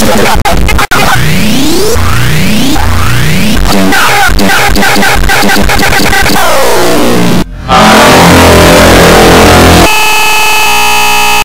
ハハハハ